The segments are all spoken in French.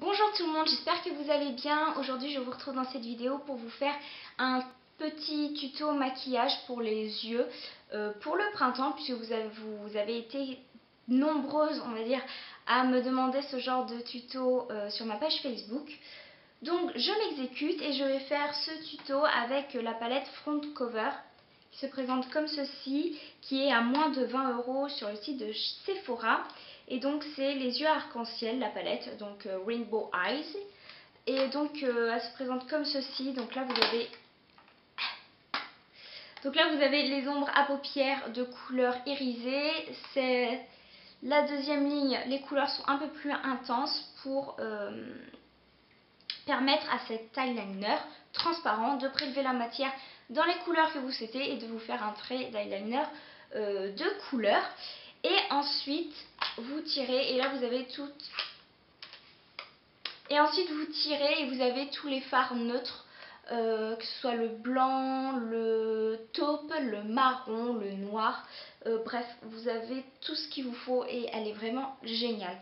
Bonjour tout le monde, j'espère que vous allez bien. Aujourd'hui je vous retrouve dans cette vidéo pour vous faire un petit tuto maquillage pour les yeux euh, pour le printemps puisque vous avez, été nombreuses on va dire à me demander ce genre de tuto euh, sur ma page Facebook. Donc je m'exécute et je vais faire ce tuto avec la palette Front Cover qui se présente comme ceci, qui est à moins de 20 euros sur le site de Sephora. Et donc c'est les yeux arc-en-ciel, la palette, donc euh, Rainbow Eyes. Et donc euh, elle se présente comme ceci, donc là vous avez... Donc là vous avez les ombres à paupières de couleur irisée. C'est la deuxième ligne, les couleurs sont un peu plus intenses pour euh, permettre à cet eyeliner transparent de prélever la matière dans les couleurs que vous souhaitez et de vous faire un trait d'eyeliner euh, de couleur. Et ensuite, vous tirez et là vous avez tout. Et ensuite vous tirez et vous avez tous les fards neutres, euh, que ce soit le blanc, le taupe, le marron, le noir. Euh, bref, vous avez tout ce qu'il vous faut et elle est vraiment géniale.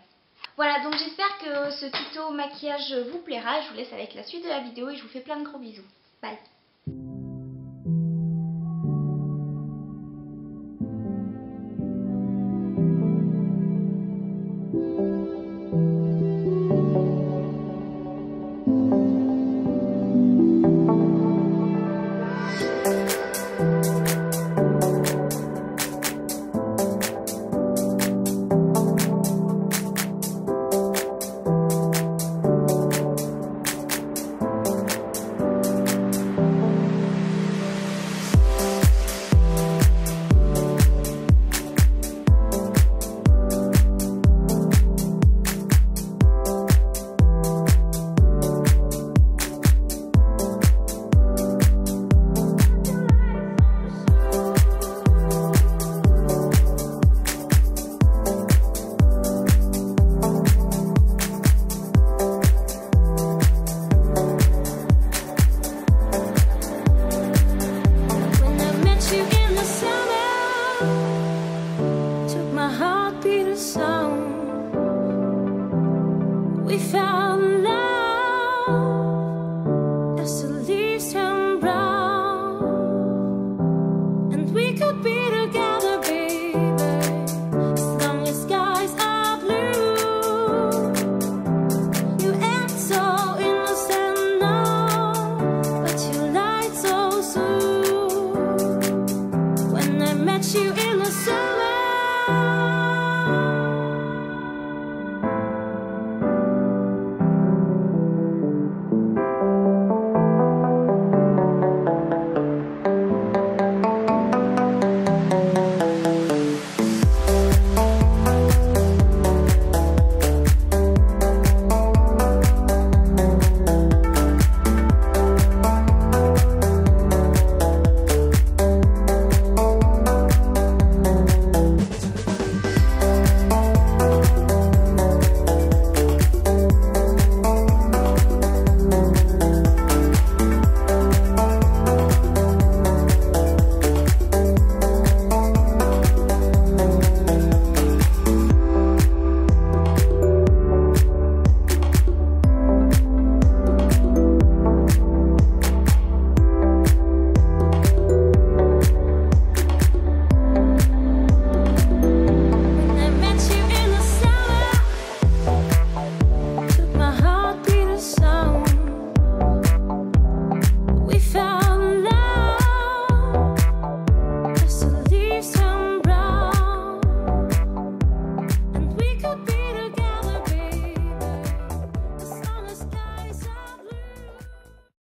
Voilà, donc j'espère que ce tuto maquillage vous plaira. Je vous laisse avec la suite de la vidéo et je vous fais plein de gros bisous. Bye sun.